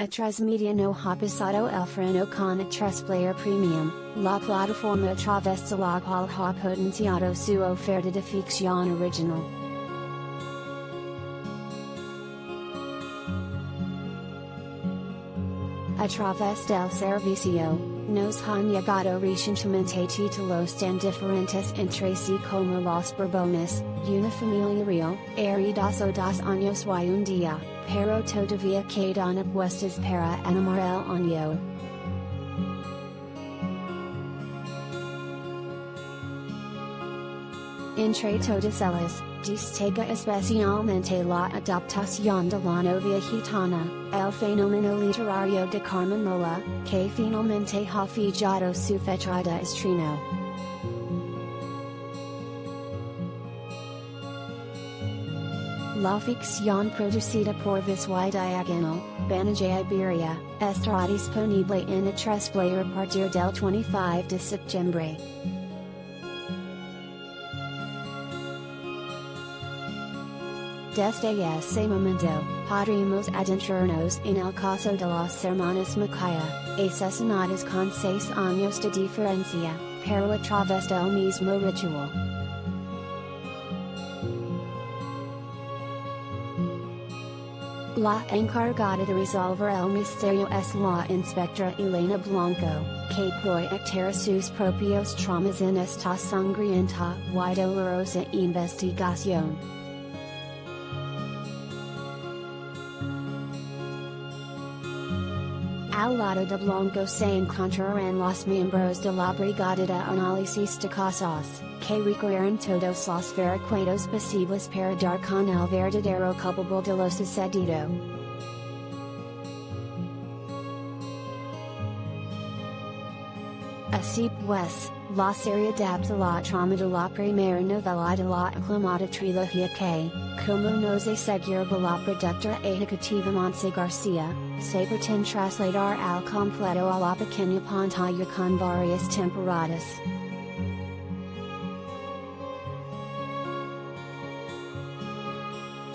Atresmedia no ha pasado el freno con Atresplayer premium, la plataforma través de la cual ha potenciado su oferta de ficción original. A través del servicio, nos han llegado recientemente títulos tan diferentes entre sí como Los Borbones, Una Familia Real, Heridos o Dos Años y un Día, pero todavía quedan apuestas para animar el año. Entre todas ellas, destaca especialmente la adaptación de la novia gitana, el fenómeno literario de Carmen Mola, que finalmente ha fijado su fecha de estreno. La ficción producida por Visual Diagonal, Banijay Iberia, estará disponible en tres player a partir del 25 de septiembre. Desde ese momento, podremos adentrarnos en el caso de las hermanas Macaya, asesinadas con seis años de diferencia, pero a través del mismo ritual. La encargada de resolver el misterio es la inspectora Elena Blanco, que proyectará sus propios traumas en esta sangrienta y dolorosa investigación. Al lado de Blanco se encontrarán los miembros de la Brigada Análisis de Casos, que requieren todos los vericuetos posibles para dar con el verdadero culpable de lo sucedido. Así pues, la serie adapta la trama de la primera novela de la aclamada trilogía que, como nos asegura la productora ejecutiva Montse Garcia, se pretende trasladar al completo a la pequeña pantalla con varias temporadas.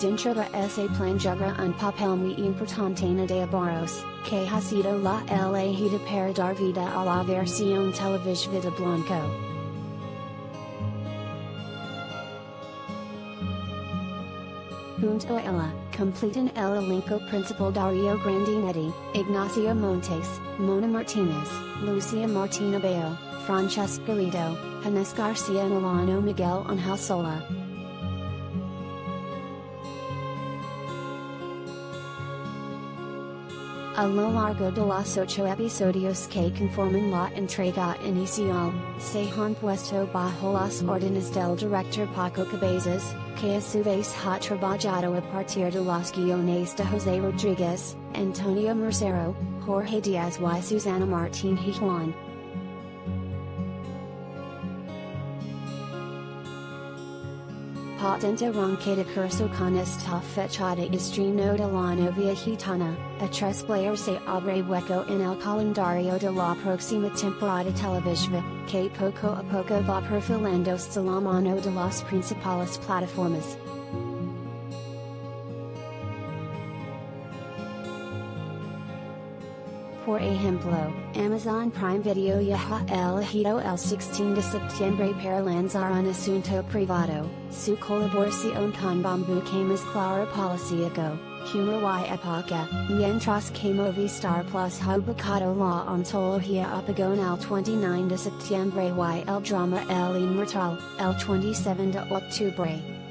Dentro de ese plan juega un papel muy importante de Barros, que ha sido la elegida para dar vida a la versión televisiva Blanco. Junto ella, completan el elenco principal Dario Grandinetti, Ignacio Montes, Mona Martinez, Lucia Martín Abello, Francesc Garrido, Hannes Garcia Milano Miguel Angel Sola. A lo largo de los ocho episodios que conforman la entrega inicial, se han puesto bajo las órdenes del director Paco Cabezas, que a su vez ha trabajado a partir de los guiones de José Rodríguez, Antonio Mercero, Jorge Díaz y Susana Martín Gijón. Patente de curso con esta fecha de la novia gitana, Atresplayers se abre hueco en el calendario de la próxima temporada televisiva, que poco a poco va perfilando la mano de las principales plataformas. Por ejemplo, Amazon Prime Video ya ha elegido el 16 de septiembre para lanzar un asunto privado, su colaboración con Bambú más clara policíaco, humor y época, mientras que Movistar Plus ha ubicado la ontología apagón el 29 de septiembre y el drama El Inmortal, el 27 de octubre.